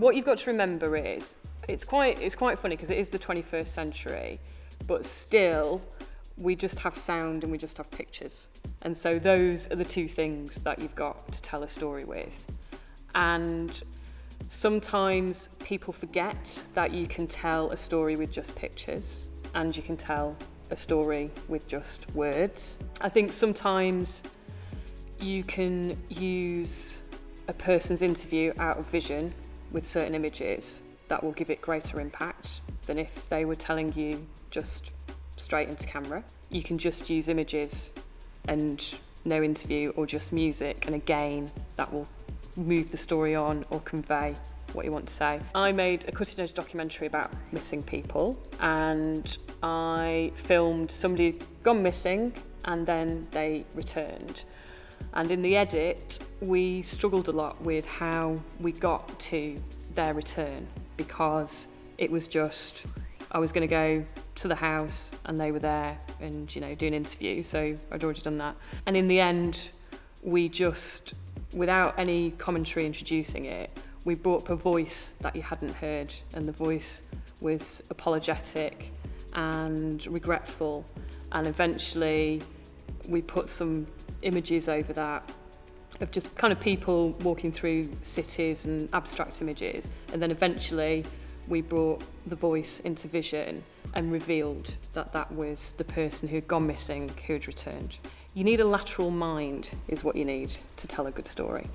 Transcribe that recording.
What you've got to remember is it's quite it's quite funny because it is the 21st century, but still we just have sound and we just have pictures. And so those are the two things that you've got to tell a story with. And sometimes people forget that you can tell a story with just pictures and you can tell a story with just words. I think sometimes you can use a person's interview out of vision with certain images that will give it greater impact than if they were telling you just straight into camera. You can just use images and no interview or just music and again that will move the story on or convey what you want to say. I made a cutting edge documentary about missing people and I filmed somebody gone missing and then they returned. And in the edit, we struggled a lot with how we got to their return because it was just I was going to go to the house and they were there and you know do an interview so I'd already done that. And in the end we just without any commentary introducing it we brought up a voice that you hadn't heard. And the voice was apologetic and regretful. And eventually we put some images over that of just kind of people walking through cities and abstract images and then eventually we brought the voice into vision and revealed that that was the person who'd gone missing who had returned. You need a lateral mind is what you need to tell a good story.